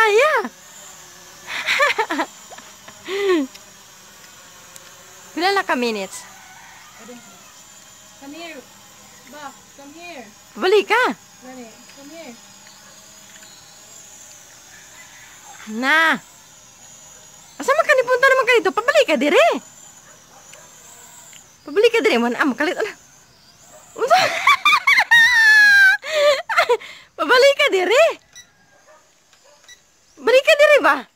Hinaya. Pila na ka minutes? Come here. Ba, come here. Balik ka. Nani, come here. Na. Asa man ka ni punta naman ka dito? Pabalik ka dire. Pabalik ka dire man. Ah, makalit na. Unsa? Pabalik ka dire. Balik ka dire ba?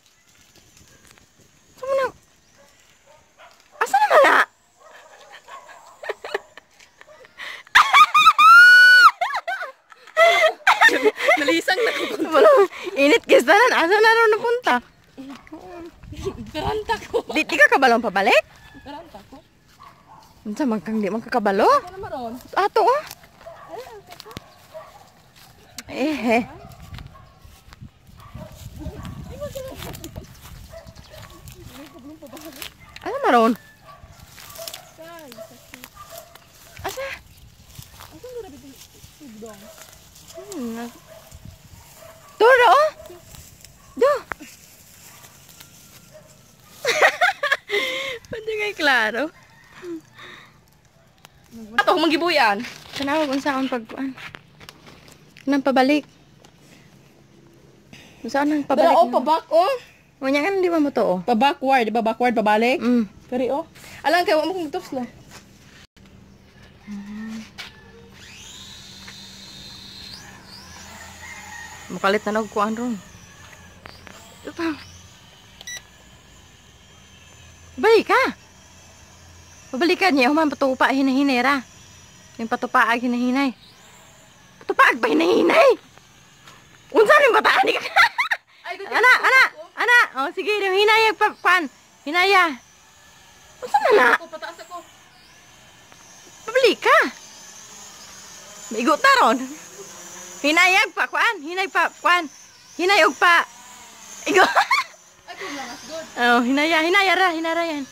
Asa man na? Asa naman na? Nalisang na ko. Wala. Init kistanan. Asa na rin napunta? Garanta ko. Di, di ka kabalong pabalik? Garanta ko. Unsa man kang di man ka kabalo? Ano maron? Ato ah. Eh, eh. Ano maron? Asa? Asa mo rabi tugdong? Hmm. Turo oh. Do. Pwede kay klaro. Ato kung magibuyan. Tanawag kung saan pagkuan. Nang pabalik. Saan nang pabalik. Dala o, pabak o. Wanya kan di ba mo to oh. Pa backward, di ba backward, pabalik? Mm. Kari o. Alam kayo, mo kong tuslo. Mukalit na nagkuan ron. Ito. Balik ka. Pabalikan niya, human patupa hinahinera. Yung patupaag hinahinay. Patupaag ba hinahinay? Unsa rin bataan ka? Ana, ana, ana. Oh, sige, hinayag pa, kwan. Hinaya. Unsa man na? Ako, pataas ako. Pabalik ka. Maigot na ron. Hinayag pa, kwan. Hinay pa, kwan. Hinayog pa. Igo. Ay, kung lang, good. oh, hinaya, hinaya ra, hinara yan.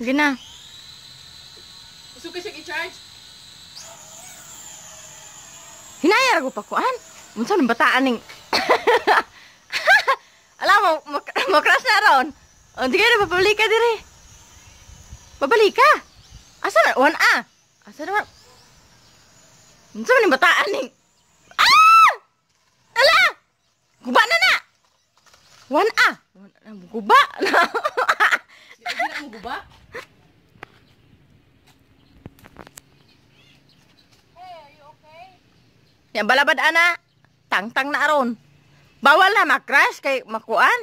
Sige na. Gusto ka siya i-charge? Hinaya ra ko pa, kwan. Unsa nang bataan ning... Alam mo, mak- makras na ron. O, di ka na, papabalik ka dire. Babalik ka. Asa na? Wan A. Asa na? Unsa yung bataan ning... Ah! Ala! Guba na na! Wan A. Guba. Hindi na mo guba? Yan balabad ana. Tang-tang na aron. Bawal na makras kay makuan.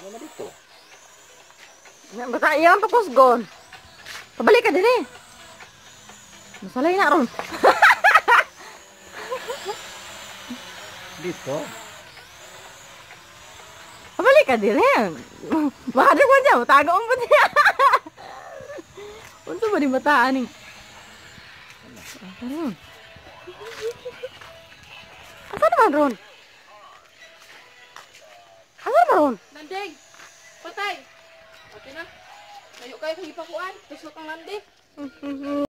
Ano na dito? Yan bata yan pa kusgon. Pabalik ka dili. Masalay na aron. Dito? Pabalik ka dili. Mahadag mo dyan. Tago mo dyan. Unsa ba ni bataan ni? Aron. Asa naman ron? Asa naman ron? Landing! Patay! Okay na. Layo kayo kung ipakuan. Tusok ang landing.